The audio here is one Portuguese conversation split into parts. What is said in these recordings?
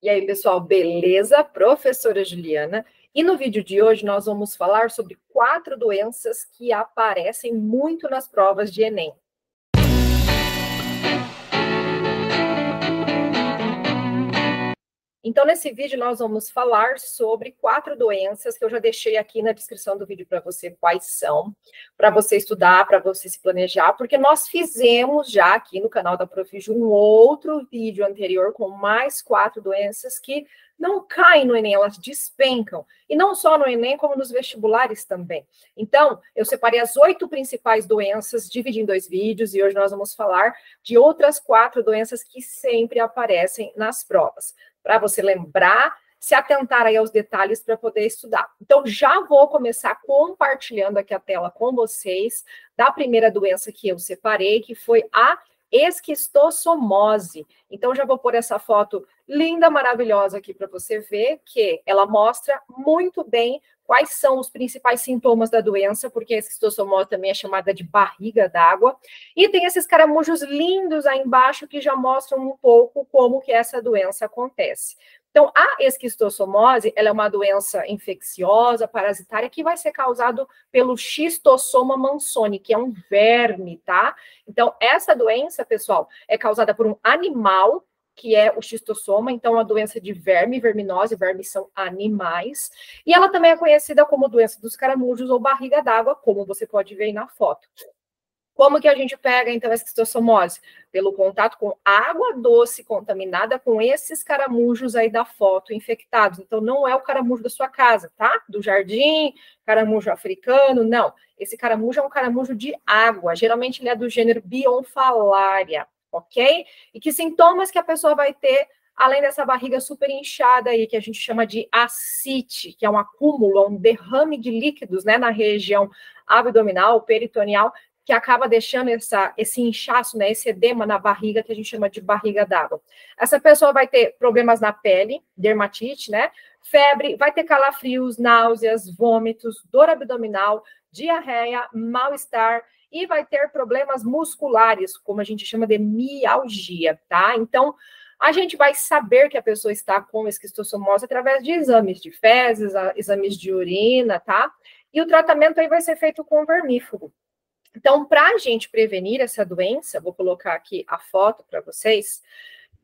E aí, pessoal, beleza? Professora Juliana. E no vídeo de hoje nós vamos falar sobre quatro doenças que aparecem muito nas provas de Enem. Então, nesse vídeo, nós vamos falar sobre quatro doenças que eu já deixei aqui na descrição do vídeo para você quais são, para você estudar, para você se planejar, porque nós fizemos já aqui no canal da Profígio um outro vídeo anterior com mais quatro doenças que não caem no Enem, elas despencam. E não só no Enem, como nos vestibulares também. Então, eu separei as oito principais doenças, dividi em dois vídeos, e hoje nós vamos falar de outras quatro doenças que sempre aparecem nas provas para você lembrar, se atentar aí aos detalhes para poder estudar. Então, já vou começar compartilhando aqui a tela com vocês da primeira doença que eu separei, que foi a esquistossomose. Então, já vou pôr essa foto linda, maravilhosa aqui para você ver que ela mostra muito bem quais são os principais sintomas da doença, porque a esquistossomose também é chamada de barriga d'água. E tem esses caramujos lindos aí embaixo que já mostram um pouco como que essa doença acontece. Então, a esquistossomose, ela é uma doença infecciosa, parasitária, que vai ser causado pelo xistossoma mansoni, que é um verme, tá? Então, essa doença, pessoal, é causada por um animal, que é o xistossoma, então, uma doença de verme, verminose, vermes são animais, e ela também é conhecida como doença dos caramujos ou barriga d'água, como você pode ver aí na foto. Como que a gente pega, então, essa esquistossomose? Pelo contato com água doce contaminada com esses caramujos aí da foto infectados. Então, não é o caramujo da sua casa, tá? Do jardim, caramujo africano, não. Esse caramujo é um caramujo de água. Geralmente, ele é do gênero Bionfalaria, ok? E que sintomas que a pessoa vai ter além dessa barriga super inchada aí, que a gente chama de ascite, que é um acúmulo, um derrame de líquidos, né, na região abdominal, peritoneal, que acaba deixando essa, esse inchaço, né, esse edema na barriga, que a gente chama de barriga d'água. Essa pessoa vai ter problemas na pele, dermatite, né, febre, vai ter calafrios, náuseas, vômitos, dor abdominal, diarreia, mal-estar e vai ter problemas musculares, como a gente chama de mialgia, tá? Então, a gente vai saber que a pessoa está com esquistossomose através de exames de fezes, exames de urina, tá? E o tratamento aí vai ser feito com vermífugo. Então, para a gente prevenir essa doença, vou colocar aqui a foto para vocês,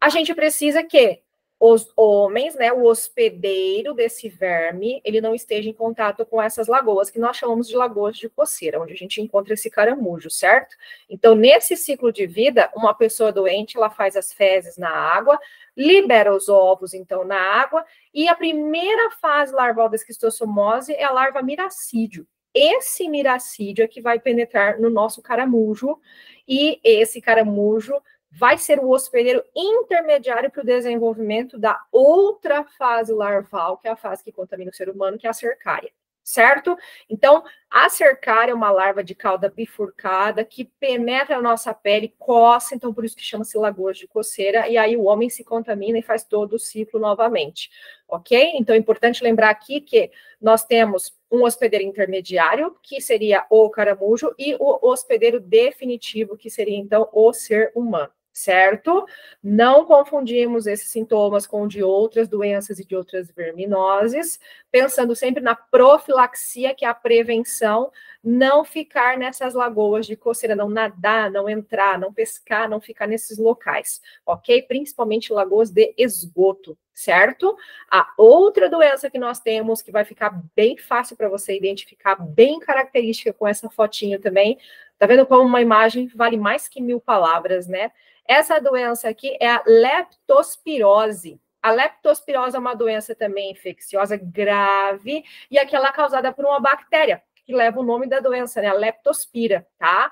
a gente precisa que os homens, né, o hospedeiro desse verme, ele não esteja em contato com essas lagoas, que nós chamamos de lagoas de coceira, onde a gente encontra esse caramujo, certo? Então, nesse ciclo de vida, uma pessoa doente, ela faz as fezes na água, libera os ovos, então, na água, e a primeira fase larval da esquistossomose é a larva miracídio esse miracídio é que vai penetrar no nosso caramujo, e esse caramujo vai ser o hospedeiro intermediário para o desenvolvimento da outra fase larval, que é a fase que contamina o ser humano, que é a cercária certo? Então, a cercária é uma larva de cauda bifurcada que penetra a nossa pele, coça, então por isso que chama-se lagoas de coceira, e aí o homem se contamina e faz todo o ciclo novamente, ok? Então é importante lembrar aqui que nós temos um hospedeiro intermediário, que seria o caramujo, e o hospedeiro definitivo, que seria então o ser humano certo? Não confundimos esses sintomas com de outras doenças e de outras verminoses, pensando sempre na profilaxia, que é a prevenção, não ficar nessas lagoas de coceira, não nadar, não entrar, não pescar, não ficar nesses locais, ok? Principalmente lagoas de esgoto, certo? A outra doença que nós temos, que vai ficar bem fácil para você identificar, bem característica com essa fotinho também, tá vendo como uma imagem vale mais que mil palavras, né? Essa doença aqui é a leptospirose. A leptospirose é uma doença também infecciosa grave e aquela causada por uma bactéria, que leva o nome da doença, né? A leptospira, tá?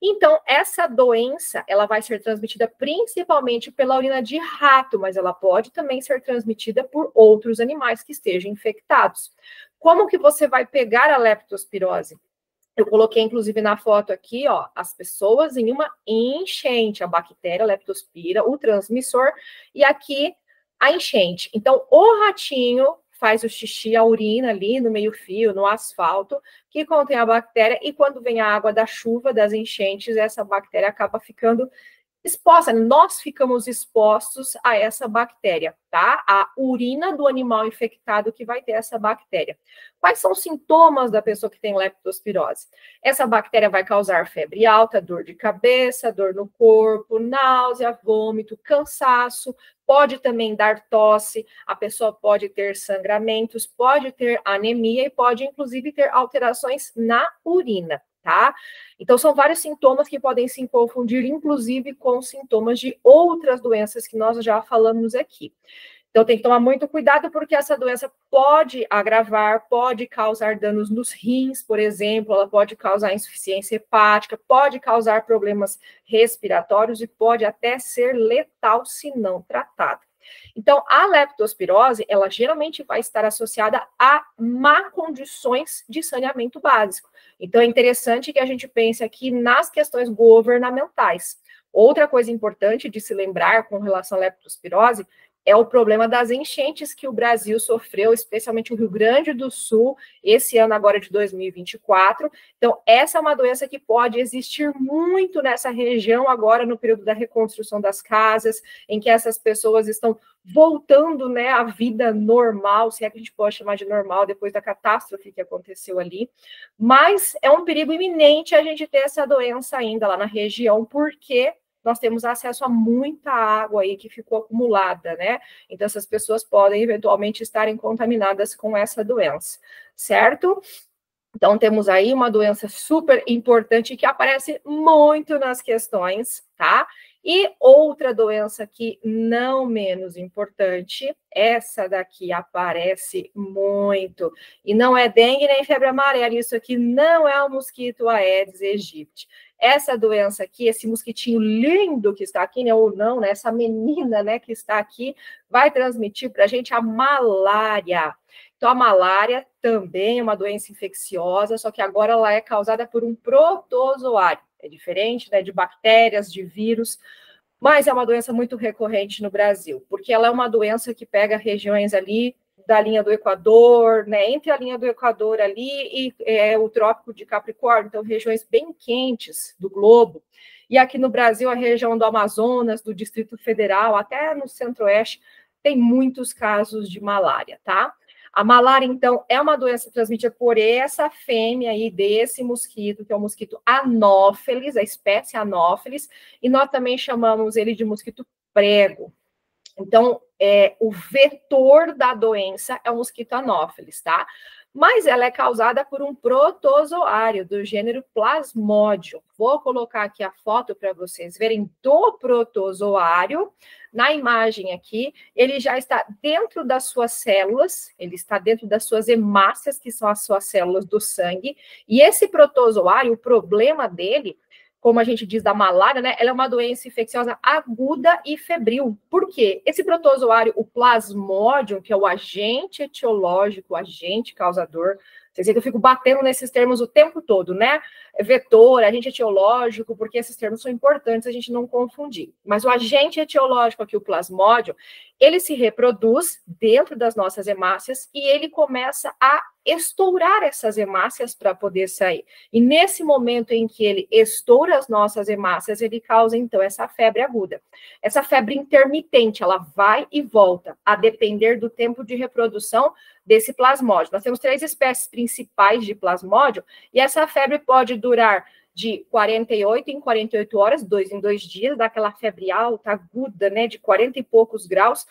Então, essa doença, ela vai ser transmitida principalmente pela urina de rato, mas ela pode também ser transmitida por outros animais que estejam infectados. Como que você vai pegar a leptospirose? Eu coloquei, inclusive, na foto aqui, ó, as pessoas em uma enchente, a bactéria, a leptospira, o transmissor, e aqui a enchente. Então, o ratinho faz o xixi, a urina ali no meio-fio, no asfalto, que contém a bactéria, e quando vem a água da chuva, das enchentes, essa bactéria acaba ficando exposta, nós ficamos expostos a essa bactéria, tá? A urina do animal infectado que vai ter essa bactéria. Quais são os sintomas da pessoa que tem leptospirose? Essa bactéria vai causar febre alta, dor de cabeça, dor no corpo, náusea, vômito, cansaço, pode também dar tosse, a pessoa pode ter sangramentos, pode ter anemia e pode inclusive ter alterações na urina tá? Então, são vários sintomas que podem se confundir, inclusive com sintomas de outras doenças que nós já falamos aqui. Então, tem que tomar muito cuidado, porque essa doença pode agravar, pode causar danos nos rins, por exemplo, ela pode causar insuficiência hepática, pode causar problemas respiratórios e pode até ser letal se não tratada. Então, a leptospirose, ela geralmente vai estar associada a má condições de saneamento básico. Então, é interessante que a gente pense aqui nas questões governamentais. Outra coisa importante de se lembrar com relação à leptospirose é o problema das enchentes que o Brasil sofreu, especialmente o Rio Grande do Sul, esse ano agora de 2024. Então, essa é uma doença que pode existir muito nessa região agora no período da reconstrução das casas, em que essas pessoas estão voltando, né, à vida normal, se é que a gente pode chamar de normal depois da catástrofe que aconteceu ali. Mas é um perigo iminente a gente ter essa doença ainda lá na região, porque nós temos acesso a muita água aí que ficou acumulada, né? Então, essas pessoas podem eventualmente estarem contaminadas com essa doença, certo? Então, temos aí uma doença super importante que aparece muito nas questões, tá? E outra doença que não menos importante, essa daqui aparece muito, e não é dengue nem febre amarela, isso aqui não é o mosquito Aedes aegypti essa doença aqui, esse mosquitinho lindo que está aqui, né, ou não, né, essa menina, né, que está aqui, vai transmitir para a gente a malária. Então, a malária também é uma doença infecciosa, só que agora ela é causada por um protozoário. É diferente, né, de bactérias, de vírus, mas é uma doença muito recorrente no Brasil, porque ela é uma doença que pega regiões ali da linha do Equador, né, entre a linha do Equador ali e é, o Trópico de Capricórnio, então regiões bem quentes do globo. E aqui no Brasil, a região do Amazonas, do Distrito Federal, até no Centro-Oeste, tem muitos casos de malária, tá? A malária, então, é uma doença transmitida por essa fêmea aí desse mosquito, que é o mosquito Anófeles, a espécie Anófeles, e nós também chamamos ele de mosquito prego. Então, é, o vetor da doença é o mosquito anófeles, tá? Mas ela é causada por um protozoário do gênero Plasmodium. Vou colocar aqui a foto para vocês verem do protozoário. Na imagem aqui, ele já está dentro das suas células, ele está dentro das suas hemácias, que são as suas células do sangue. E esse protozoário, o problema dele como a gente diz da malária, né? Ela é uma doença infecciosa aguda e febril. Por quê? Esse protozoário, o plasmodium, que é o agente etiológico, o agente causador vocês veem que eu fico batendo nesses termos o tempo todo, né? Vetor, agente etiológico, porque esses termos são importantes a gente não confundir. Mas o agente etiológico aqui, o plasmódio, ele se reproduz dentro das nossas hemácias e ele começa a estourar essas hemácias para poder sair. E nesse momento em que ele estoura as nossas hemácias, ele causa então essa febre aguda. Essa febre intermitente, ela vai e volta, a depender do tempo de reprodução desse plasmódio. Nós temos três espécies principais de plasmódio, e essa febre pode durar de 48 em 48 horas, dois em dois dias, daquela febre alta, aguda, né, de 40 e poucos graus,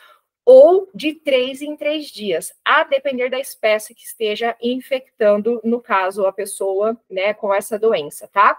ou de três em três dias, a depender da espécie que esteja infectando, no caso, a pessoa, né, com essa doença, tá?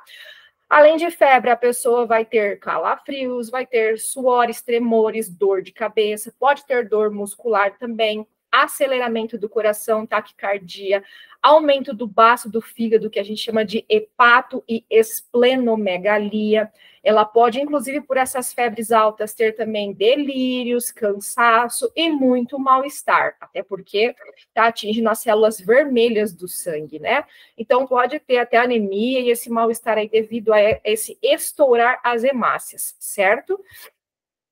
Além de febre, a pessoa vai ter calafrios, vai ter suores, tremores, dor de cabeça, pode ter dor muscular também, aceleramento do coração, taquicardia, aumento do baço do fígado, que a gente chama de hepato e esplenomegalia. Ela pode, inclusive, por essas febres altas, ter também delírios, cansaço e muito mal-estar, até porque tá atingindo as células vermelhas do sangue, né? Então, pode ter até anemia e esse mal-estar aí devido a esse estourar as hemácias, certo?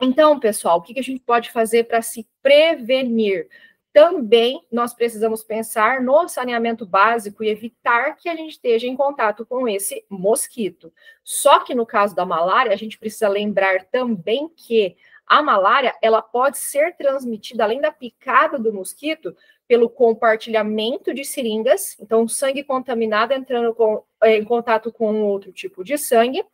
Então, pessoal, o que a gente pode fazer para se prevenir? Também nós precisamos pensar no saneamento básico e evitar que a gente esteja em contato com esse mosquito. Só que no caso da malária, a gente precisa lembrar também que a malária, ela pode ser transmitida, além da picada do mosquito, pelo compartilhamento de seringas, então sangue contaminado entrando com, é, em contato com outro tipo de sangue,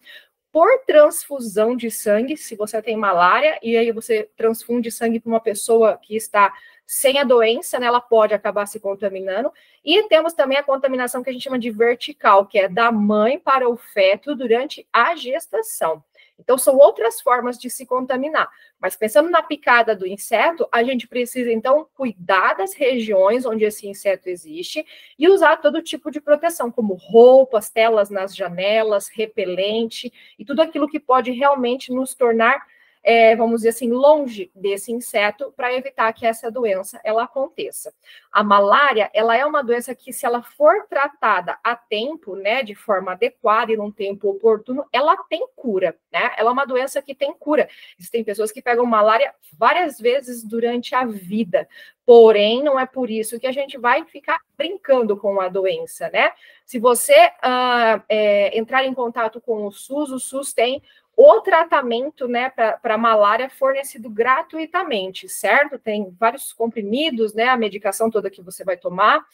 por transfusão de sangue, se você tem malária, e aí você transfunde sangue para uma pessoa que está sem a doença, né, ela pode acabar se contaminando. E temos também a contaminação que a gente chama de vertical, que é da mãe para o feto durante a gestação. Então, são outras formas de se contaminar. Mas pensando na picada do inseto, a gente precisa, então, cuidar das regiões onde esse inseto existe e usar todo tipo de proteção, como roupas, telas nas janelas, repelente e tudo aquilo que pode realmente nos tornar é, vamos dizer assim, longe desse inseto para evitar que essa doença ela aconteça. A malária, ela é uma doença que, se ela for tratada a tempo, né, de forma adequada e num tempo oportuno, ela tem cura, né? Ela é uma doença que tem cura. Existem pessoas que pegam malária várias vezes durante a vida, Porém, não é por isso que a gente vai ficar brincando com a doença, né? Se você uh, é, entrar em contato com o SUS, o SUS tem o tratamento né, para malária fornecido gratuitamente, certo? Tem vários comprimidos, né? A medicação toda que você vai tomar.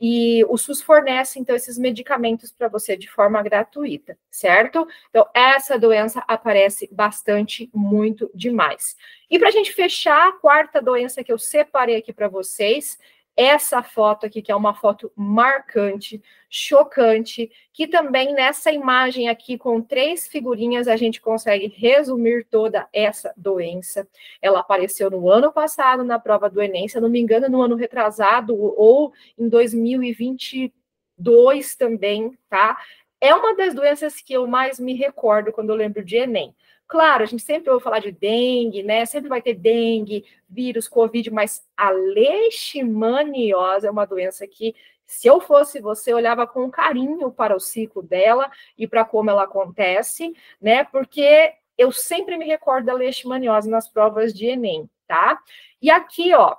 E o SUS fornece, então, esses medicamentos para você de forma gratuita, certo? Então, essa doença aparece bastante, muito demais. E para a gente fechar, a quarta doença que eu separei aqui para vocês essa foto aqui, que é uma foto marcante, chocante, que também nessa imagem aqui, com três figurinhas, a gente consegue resumir toda essa doença. Ela apareceu no ano passado na prova do Enem, se eu não me engano, no ano retrasado, ou em 2022 também, tá? É uma das doenças que eu mais me recordo quando eu lembro de Enem. Claro, a gente sempre ouve falar de dengue, né? Sempre vai ter dengue, vírus, covid, mas a leishmaniose é uma doença que, se eu fosse você, olhava com carinho para o ciclo dela e para como ela acontece, né? Porque eu sempre me recordo da leishmaniose nas provas de Enem, tá? E aqui, ó,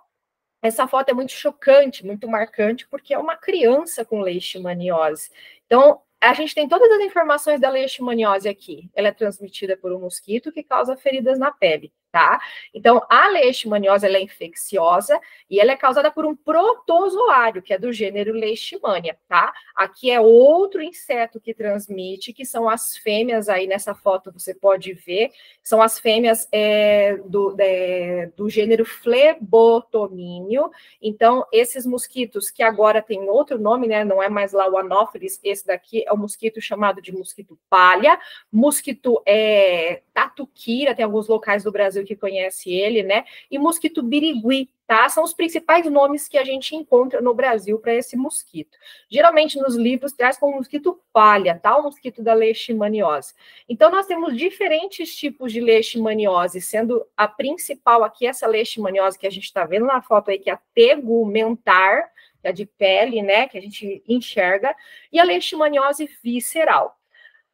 essa foto é muito chocante, muito marcante, porque é uma criança com leishmaniose. Então, a gente tem todas as informações da leishmaniose aqui. Ela é transmitida por um mosquito que causa feridas na pele tá? Então, a leishmaniose é infecciosa e ela é causada por um protozoário, que é do gênero Leishmania, tá? Aqui é outro inseto que transmite, que são as fêmeas, aí nessa foto você pode ver, são as fêmeas é, do, de, do gênero Flebotomínio. Então, esses mosquitos, que agora tem outro nome, né? Não é mais lá o Anopheles, esse daqui é o mosquito chamado de mosquito palha, mosquito é, tatuquira, tem alguns locais do Brasil que conhece ele, né? E mosquito birigui, tá? São os principais nomes que a gente encontra no Brasil para esse mosquito. Geralmente nos livros traz como mosquito palha, tá? O mosquito da leishmaniose. Então nós temos diferentes tipos de leishmaniose, sendo a principal aqui essa leishmaniose que a gente está vendo na foto aí que é a tegumentar, que é de pele, né, que a gente enxerga, e a leishmaniose visceral.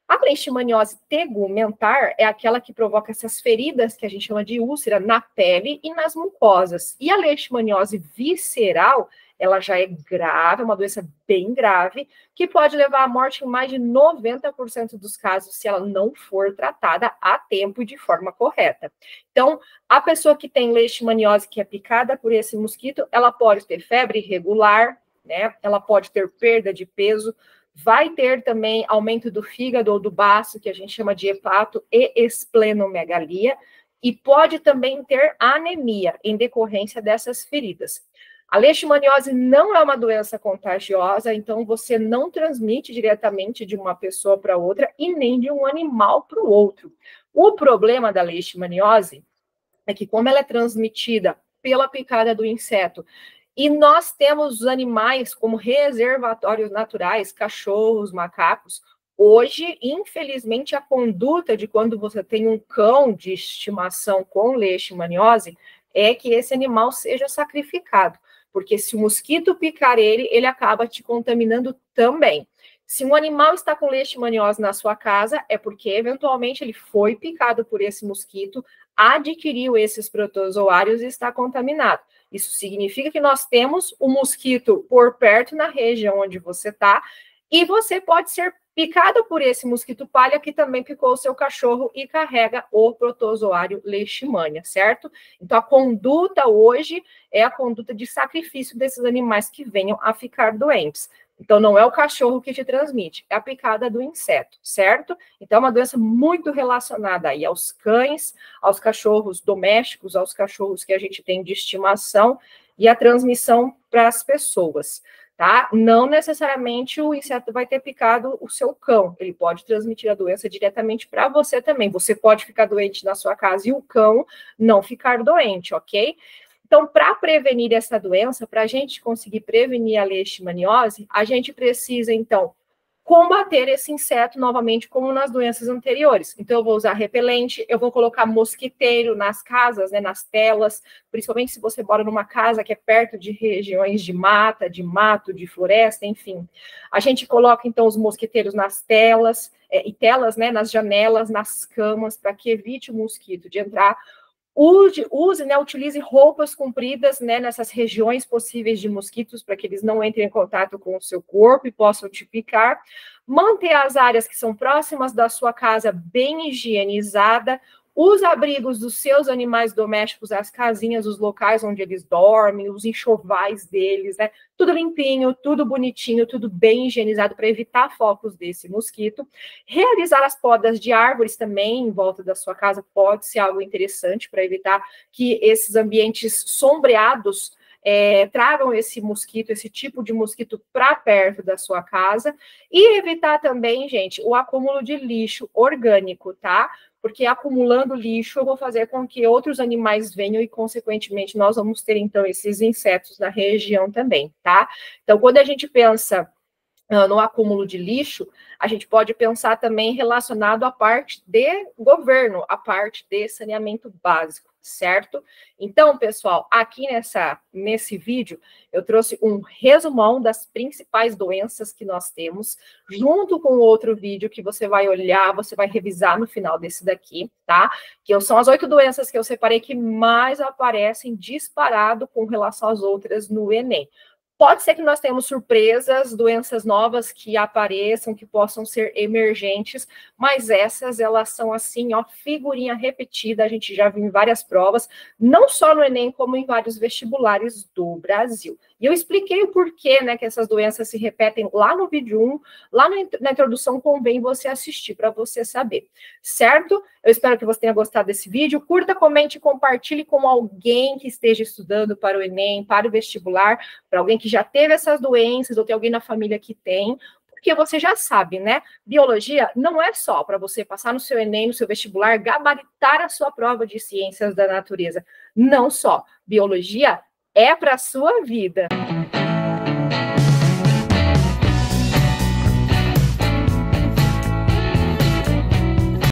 A leishmaniose tegumentar é aquela que provoca essas feridas que a gente chama de úlcera na pele e nas mucosas. E a leishmaniose visceral, ela já é grave, é uma doença bem grave, que pode levar à morte em mais de 90% dos casos se ela não for tratada a tempo e de forma correta. Então, a pessoa que tem leishmaniose que é picada por esse mosquito, ela pode ter febre irregular, né? Ela pode ter perda de peso, Vai ter também aumento do fígado ou do baço, que a gente chama de hepato e esplenomegalia, e pode também ter anemia em decorrência dessas feridas. A leishmaniose não é uma doença contagiosa, então você não transmite diretamente de uma pessoa para outra e nem de um animal para o outro. O problema da leishmaniose é que, como ela é transmitida pela picada do inseto e nós temos os animais como reservatórios naturais, cachorros, macacos. Hoje, infelizmente, a conduta de quando você tem um cão de estimação com leishmaniose é que esse animal seja sacrificado, porque se o mosquito picar ele, ele acaba te contaminando também. Se um animal está com leishmaniose na sua casa, é porque eventualmente ele foi picado por esse mosquito, adquiriu esses protozoários e está contaminado. Isso significa que nós temos o mosquito por perto na região onde você está, e você pode ser picado por esse mosquito palha que também picou o seu cachorro e carrega o protozoário leishmania, certo? Então a conduta hoje é a conduta de sacrifício desses animais que venham a ficar doentes. Então, não é o cachorro que te transmite, é a picada do inseto, certo? Então, é uma doença muito relacionada aí aos cães, aos cachorros domésticos, aos cachorros que a gente tem de estimação e a transmissão para as pessoas, tá? Não necessariamente o inseto vai ter picado o seu cão, ele pode transmitir a doença diretamente para você também. Você pode ficar doente na sua casa e o cão não ficar doente, ok? Então, para prevenir essa doença, para a gente conseguir prevenir a leishmaniose, a gente precisa, então, combater esse inseto novamente, como nas doenças anteriores. Então, eu vou usar repelente, eu vou colocar mosquiteiro nas casas, né, nas telas, principalmente se você mora numa casa que é perto de regiões de mata, de mato, de floresta, enfim. A gente coloca, então, os mosquiteiros nas telas, é, e telas, né, nas janelas, nas camas, para que evite o mosquito de entrar Use, use né, utilize roupas compridas né, nessas regiões possíveis de mosquitos para que eles não entrem em contato com o seu corpo e possam te picar. Manter as áreas que são próximas da sua casa bem higienizada os abrigos dos seus animais domésticos, as casinhas, os locais onde eles dormem, os enxovais deles, né? Tudo limpinho, tudo bonitinho, tudo bem higienizado para evitar focos desse mosquito. Realizar as podas de árvores também em volta da sua casa pode ser algo interessante para evitar que esses ambientes sombreados é, tragam esse mosquito, esse tipo de mosquito para perto da sua casa e evitar também, gente, o acúmulo de lixo orgânico, tá? Porque acumulando lixo eu vou fazer com que outros animais venham e, consequentemente, nós vamos ter, então, esses insetos na região também, tá? Então, quando a gente pensa no acúmulo de lixo, a gente pode pensar também relacionado à parte de governo, à parte de saneamento básico certo? Então, pessoal, aqui nessa nesse vídeo eu trouxe um resumão das principais doenças que nós temos, junto com outro vídeo que você vai olhar, você vai revisar no final desse daqui, tá? Que são as oito doenças que eu separei que mais aparecem disparado com relação às outras no Enem. Pode ser que nós tenhamos surpresas, doenças novas que apareçam, que possam ser emergentes, mas essas, elas são assim, ó, figurinha repetida, a gente já viu em várias provas, não só no Enem, como em vários vestibulares do Brasil. E eu expliquei o porquê, né, que essas doenças se repetem lá no vídeo 1, lá no, na introdução convém você assistir para você saber, certo? Eu espero que você tenha gostado desse vídeo, curta, comente, compartilhe com alguém que esteja estudando para o Enem, para o vestibular, para alguém que já teve essas doenças ou tem alguém na família que tem, porque você já sabe, né? Biologia não é só para você passar no seu Enem, no seu vestibular, gabaritar a sua prova de ciências da natureza. Não só. Biologia é para a sua vida.